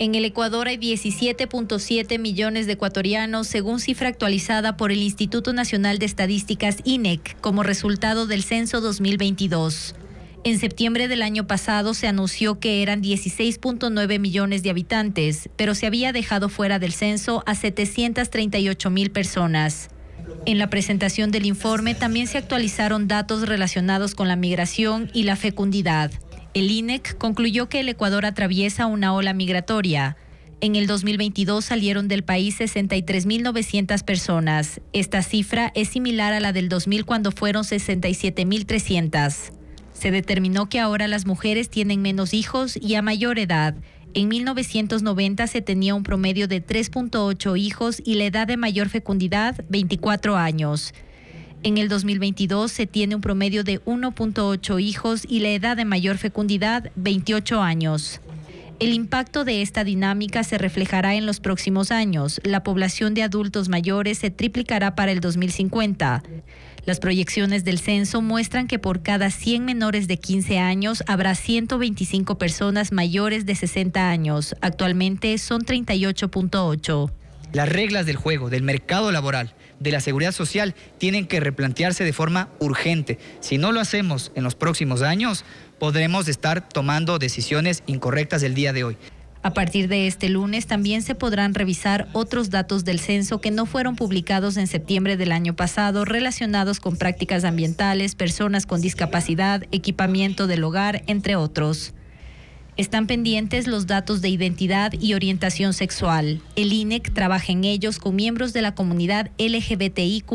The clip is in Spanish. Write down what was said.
En el Ecuador hay 17.7 millones de ecuatorianos, según cifra actualizada por el Instituto Nacional de Estadísticas INEC, como resultado del censo 2022. En septiembre del año pasado se anunció que eran 16.9 millones de habitantes, pero se había dejado fuera del censo a 738 mil personas. En la presentación del informe también se actualizaron datos relacionados con la migración y la fecundidad. El INEC concluyó que el Ecuador atraviesa una ola migratoria. En el 2022 salieron del país 63.900 personas. Esta cifra es similar a la del 2000 cuando fueron 67.300. Se determinó que ahora las mujeres tienen menos hijos y a mayor edad. En 1990 se tenía un promedio de 3.8 hijos y la edad de mayor fecundidad 24 años. En el 2022 se tiene un promedio de 1.8 hijos y la edad de mayor fecundidad 28 años. El impacto de esta dinámica se reflejará en los próximos años. La población de adultos mayores se triplicará para el 2050. Las proyecciones del censo muestran que por cada 100 menores de 15 años habrá 125 personas mayores de 60 años. Actualmente son 38.8. Las reglas del juego, del mercado laboral, de la seguridad social tienen que replantearse de forma urgente. Si no lo hacemos en los próximos años, podremos estar tomando decisiones incorrectas el día de hoy. A partir de este lunes también se podrán revisar otros datos del censo que no fueron publicados en septiembre del año pasado relacionados con prácticas ambientales, personas con discapacidad, equipamiento del hogar, entre otros. Están pendientes los datos de identidad y orientación sexual. El INEC trabaja en ellos con miembros de la comunidad LGBTIQ.